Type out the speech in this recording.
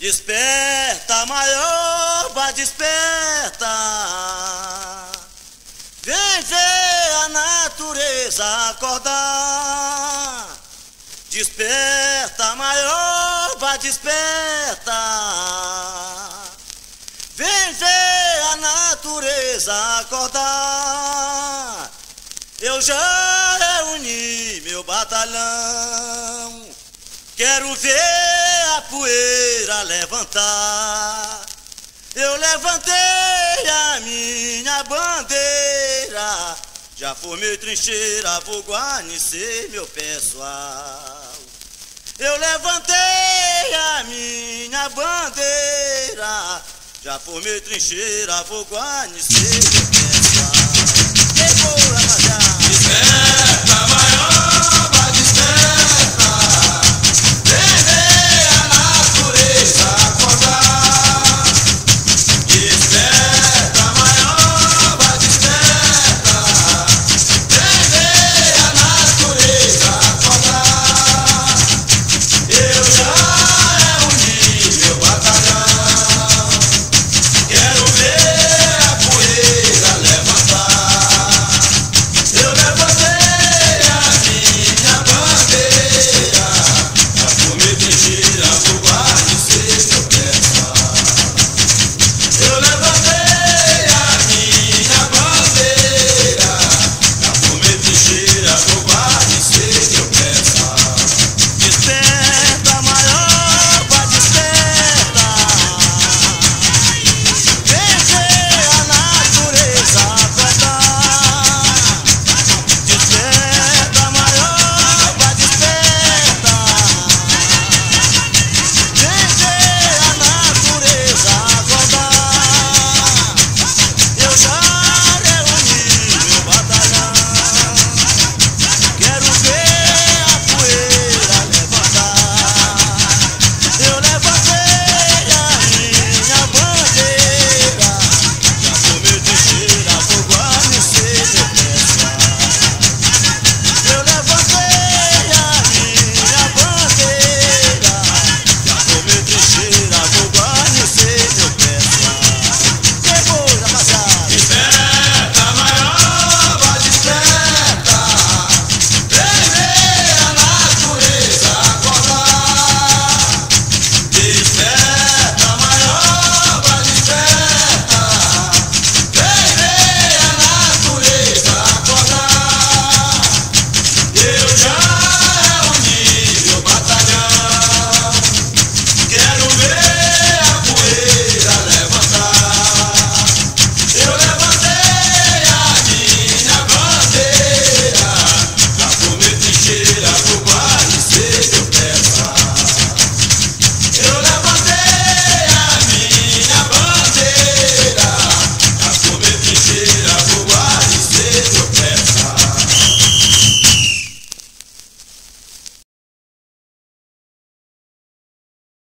Desperta, Maioba, desperta. Vem ver a natureza acordar. Desperta, Maioba, desperta. Vem ver a natureza acordar. Eu já reuni meu batalhão. Quero ver a poeira levantar. Eu levantei a minha bandeira, já formei trincheira, vou guarnecer meu pessoal. Eu levantei a minha bandeira, já formei trincheira, vou guarnecer meu pessoal.